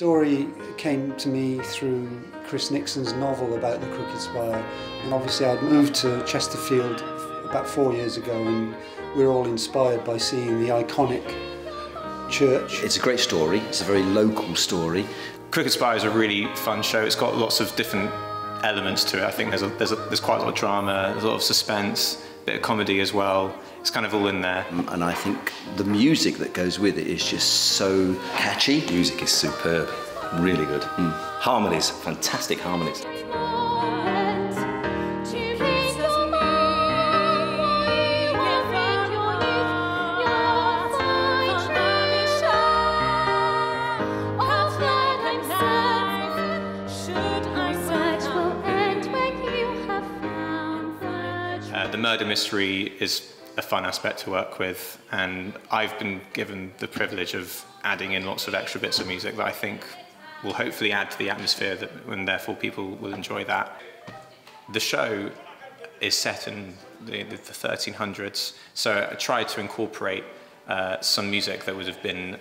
story came to me through Chris Nixon's novel about the Crooked Spire, and obviously I'd moved to Chesterfield about four years ago, and we we're all inspired by seeing the iconic church. It's a great story. It's a very local story. Crooked Spire is a really fun show. It's got lots of different elements to it. I think there's a, there's a, there's quite a lot of drama, there's a lot of suspense, a bit of comedy as well. It's kind of all in there. And I think the music that goes with it is just so catchy. Music is superb, really good. Mm. Harmonies, fantastic harmonies. Uh, the murder mystery is a fun aspect to work with, and I've been given the privilege of adding in lots of extra bits of music that I think will hopefully add to the atmosphere, that, and therefore people will enjoy that. The show is set in the, the 1300s, so I tried to incorporate uh, some music that would have been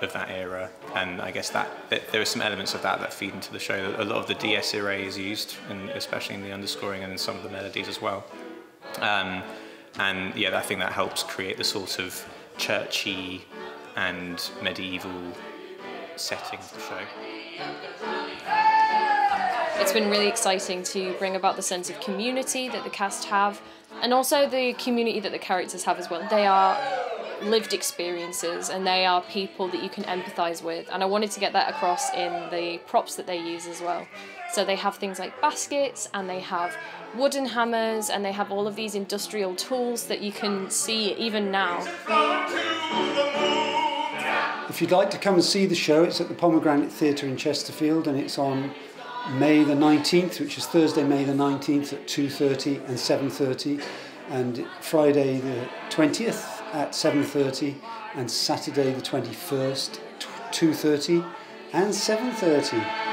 of that era, and I guess that, that, there are some elements of that that feed into the show. A lot of the dies irae is used, and especially in the underscoring and in some of the melodies as well. Um, and yeah, I think that helps create the sort of churchy and medieval setting of the show. It's been really exciting to bring about the sense of community that the cast have, and also the community that the characters have as well. They are lived experiences and they are people that you can empathize with and i wanted to get that across in the props that they use as well so they have things like baskets and they have wooden hammers and they have all of these industrial tools that you can see even now. If you'd like to come and see the show, it's at the Pomegranate Theatre in Chesterfield and it's on May the 19th, which is Thursday, May the 19th at 2.30 and 7.30 and Friday the 20th at 7.30 and Saturday the 21st, 2.30 and 7.30.